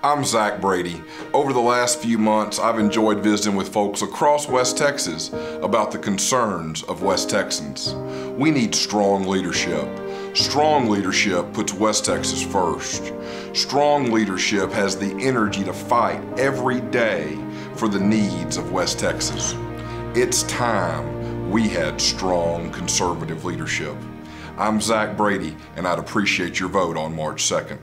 I'm Zach Brady. Over the last few months, I've enjoyed visiting with folks across West Texas about the concerns of West Texans. We need strong leadership. Strong leadership puts West Texas first. Strong leadership has the energy to fight every day for the needs of West Texas. It's time we had strong conservative leadership. I'm Zach Brady, and I'd appreciate your vote on March 2nd.